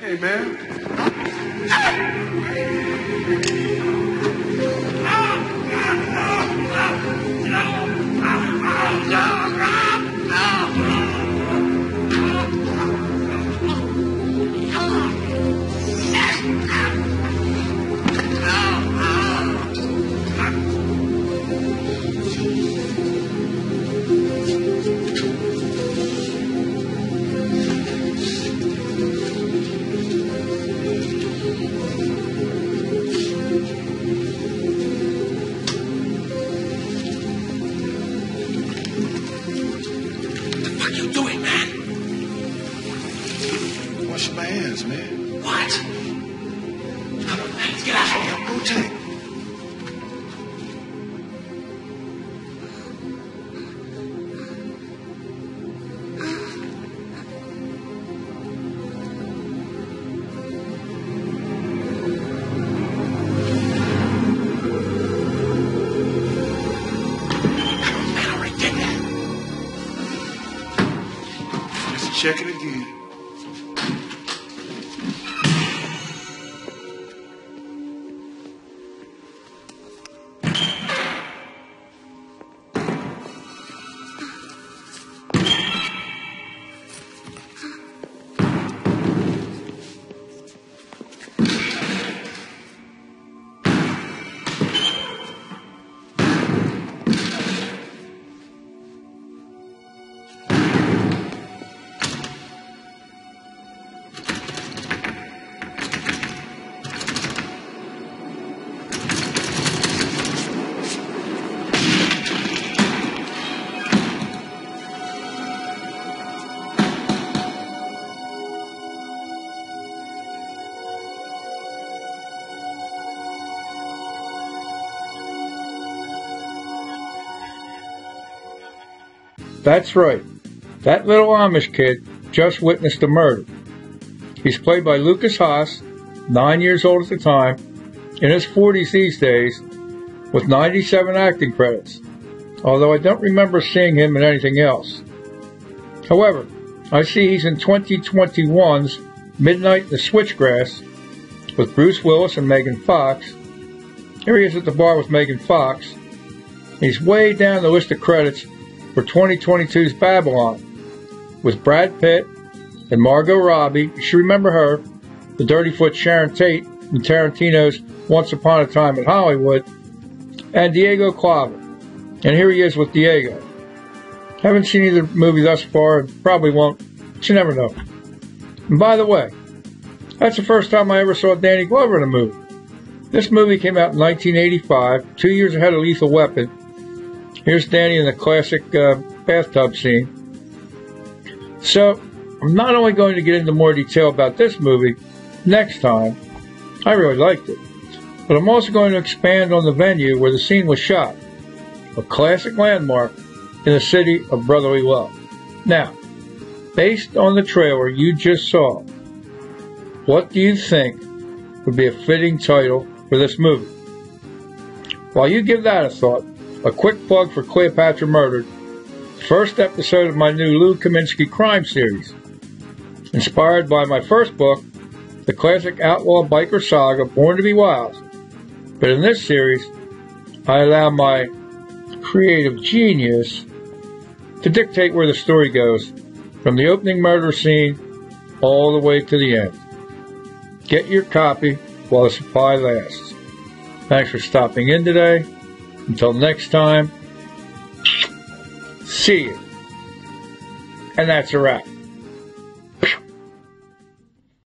Hey, man. Hands, man. What? Come on. Let's get out of here. Go tight. Man, I already did that. Let's check it again. That's right. That little Amish kid just witnessed a murder. He's played by Lukas Haas, nine years old at the time, in his 40s these days, with 97 acting credits, although I don't remember seeing him in anything else. However, I see he's in 2021's Midnight in the Switchgrass with Bruce Willis and Megan Fox. Here he is at the bar with Megan Fox. He's way down the list of credits for 2022's Babylon with Brad Pitt and Margot Robbie. You should remember her, the Dirty Foot Sharon Tate in Tarantino's Once Upon a Time in Hollywood, and Diego Calva. And here he is with Diego. Haven't seen either movie thus far, and probably won't. But you never know. And by the way, that's the first time I ever saw Danny Glover in a movie. This movie came out in 1985, two years ahead of Lethal Weapon, Here's Danny in the classic uh, bathtub scene. So, I'm not only going to get into more detail about this movie next time, I really liked it, but I'm also going to expand on the venue where the scene was shot, a classic landmark in the city of brotherly love. Now, based on the trailer you just saw, what do you think would be a fitting title for this movie? While you give that a thought, a quick plug for Cleopatra Murdered, first episode of my new Lou Kaminsky crime series. Inspired by my first book, the classic outlaw biker saga Born to be Wild. But in this series, I allow my creative genius to dictate where the story goes, from the opening murder scene all the way to the end. Get your copy while the supply lasts. Thanks for stopping in today. Until next time, see you. And that's a wrap.